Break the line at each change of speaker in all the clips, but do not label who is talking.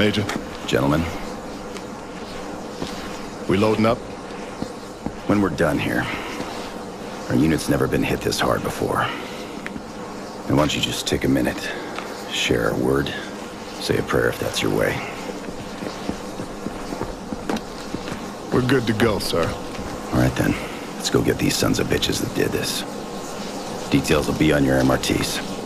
Major,
Gentlemen,
we loading up?
when we're done here, our unit's never been hit this hard before. And why don't you just take a minute, share a word, say a prayer if that's your way.
We're good to go, sir.
All right then, let's go get these sons of bitches that did this. Details will be on your MRTs.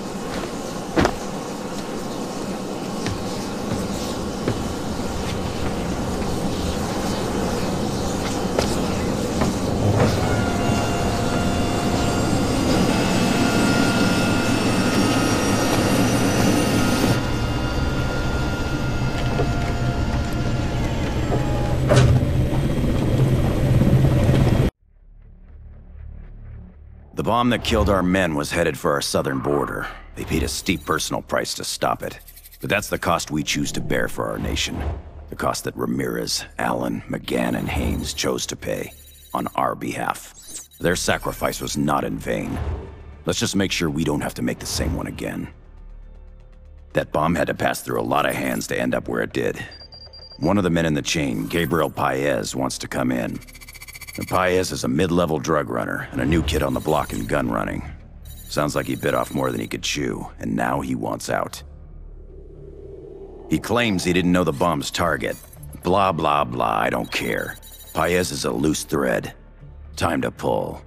The bomb that killed our men was headed for our southern border. They paid a steep personal price to stop it. But that's the cost we choose to bear for our nation. The cost that Ramirez, Allen, McGann, and Haynes chose to pay on our behalf. Their sacrifice was not in vain. Let's just make sure we don't have to make the same one again. That bomb had to pass through a lot of hands to end up where it did. One of the men in the chain, Gabriel Paez, wants to come in. And Paez is a mid-level drug runner and a new kid on the block in gun running. Sounds like he bit off more than he could chew, and now he wants out. He claims he didn't know the bomb's target. Blah, blah, blah, I don't care. Paez is a loose thread. Time to pull.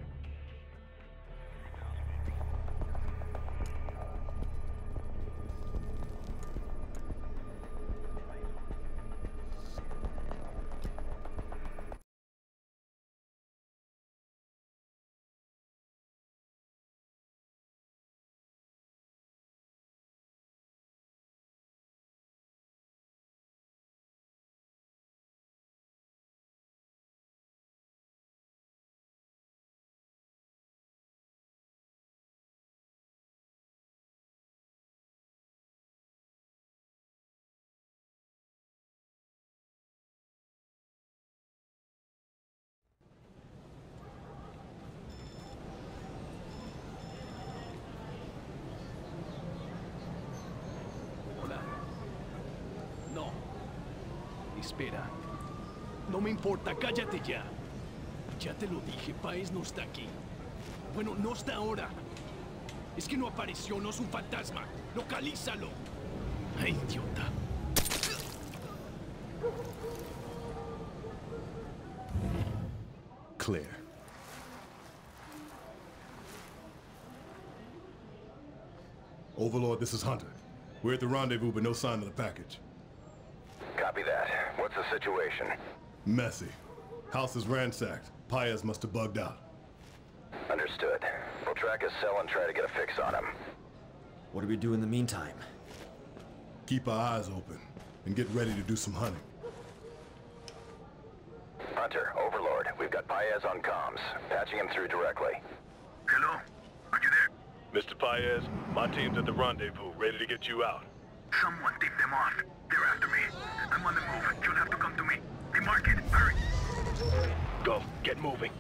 Espera. No me importa, cállate ya. Ya te lo dije, Paez no está aquí. Bueno, no está ahora. Es que no apareció, no es un fantasma. Localízalo. Ay, idiota.
Clear.
Overlord, this is Hunter. We're at the rendezvous, but no sign of the package.
Copy that. What's the situation?
Messy. House is ransacked. Paez must have bugged out.
Understood. We'll track his cell and try to get a fix on him.
What do we do in the meantime?
Keep our eyes open and get ready to do some hunting.
Hunter, Overlord, we've got Paez on comms. Patching him through directly.
Hello? Are you there?
Mr. Paez, my team's at the rendezvous, ready to get you out.
Someone tipped them off. They're after me. I'm on the move. You'll have to come to me. They mark it. Hurry.
Go, get moving.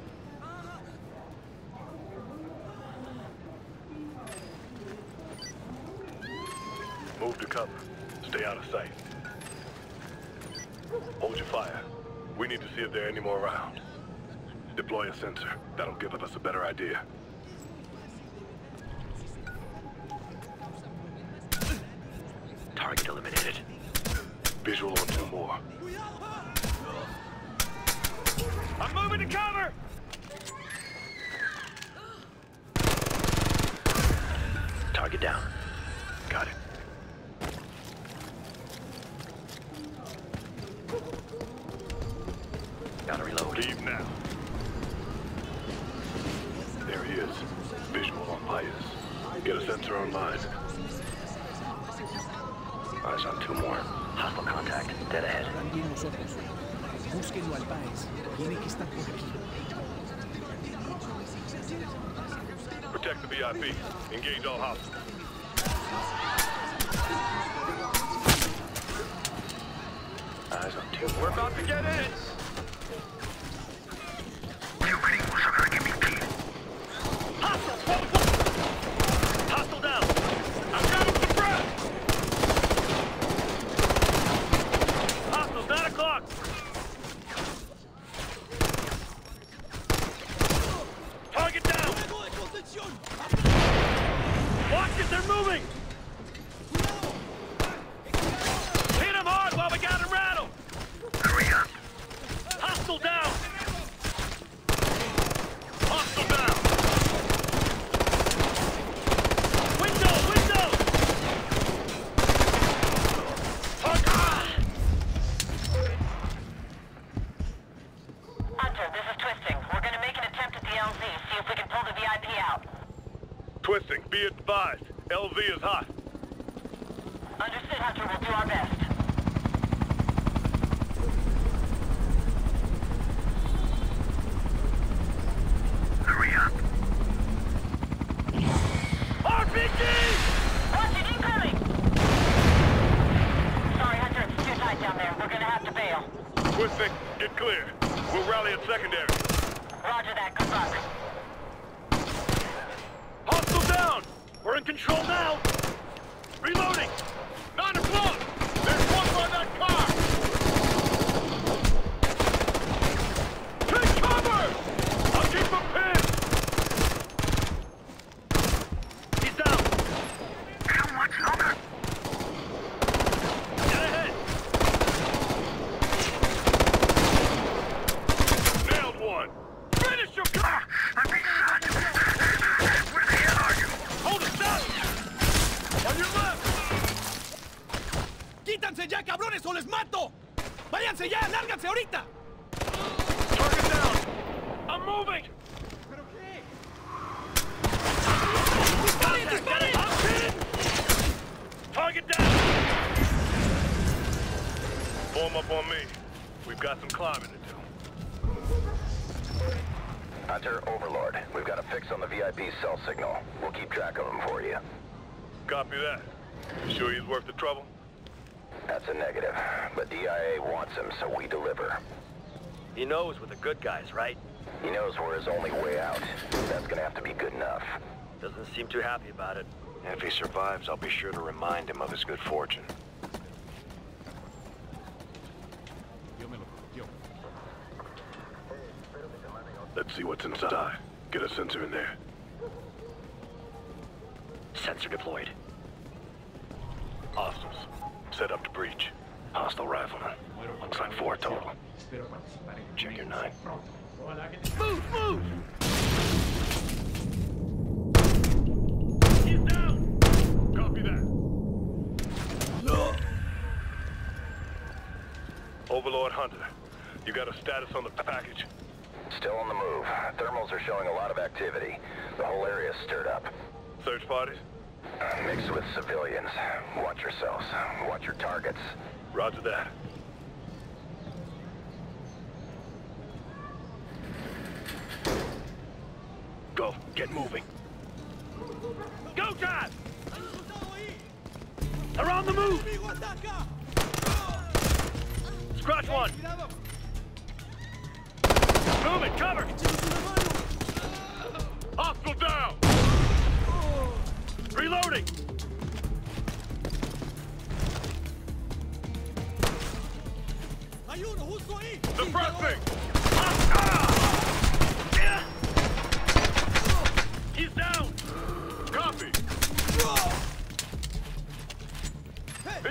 Move to cover. Stay out of sight. Hold your fire. We need to see if there are any more around. Deploy a sensor. That'll give us a better idea.
Target eliminated.
Visual on two more. I'm moving to cover!
Target down.
Got it.
Gotta reload.
Leave now. There he is. Visual on Paez. Get a sensor on mine.
Eyes on two more. Hostile contact. Dead ahead.
También nosotros. Búsquenlo al Paez. Tiene que estar por aquí.
Protect the VIP. Engage all hostiles.
Eyes on two
We're about to get in!
Watch
it, they're moving! Hit him
hard while we got him rattled!
Hurry up!
Hostile down! Roger that. Good luck.
Hostile down! We're in control now! Reloading! Nine o'clock! There's one by that car! Take cover! I'll keep him pinned! He's down!
How much longer?
Get ahead! Nailed one! Finish your car!
I'm being shot. Where the hell are you?
Hold it down! On your left!
¡Quítanse ya, cabrones, o les mato! ¡Váyanse ya! ¡Lárganse ahorita!
Target down! I'm moving!
¡Disparen, disparen!
Target down! Form up on me. We've got some climbing to do.
Hunter, Overlord. We've got a fix on the VIP cell signal. We'll keep track of him for you.
Copy that. You sure he's worth the trouble?
That's a negative. But DIA wants him, so we deliver.
He knows we're the good guys, right?
He knows we're his only way out. That's gonna have to be good enough.
Doesn't seem too happy about it.
If he survives, I'll be sure to remind him of his good fortune.
Let's see what's inside. Get a sensor in there.
Sensor deployed.
Hostiles. Set up to breach. Hostile rifleman. Looks like four total. Check your nine.
¡Move, move!
He's down! Copy that. Overlord Hunter, you got a status on the package?
Still on the move. Thermals are showing a lot of activity. The whole area's stirred up.
Search parties?
Mixed with civilians. Watch yourselves. Watch your targets.
Roger that. Go, get moving. Go time! They're on the move! Scratch one! Move it, cover!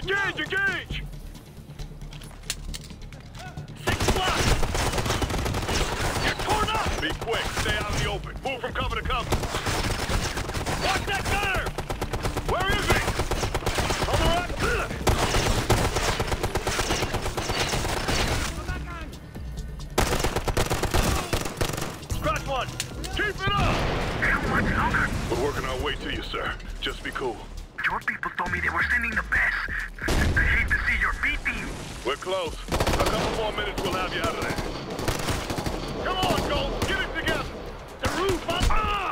Engage, engage! Six blocks! You're torn up! Be quick, stay out in the open. Move from cover to cover. Watch that gunner! Where is he? On the right! Scratch one! Keep it up!
How much longer?
We're working our way to you, sir. Just be cool.
couple more minutes will have you out
of there. Come on, Gold, get it together. The roof up. Ah!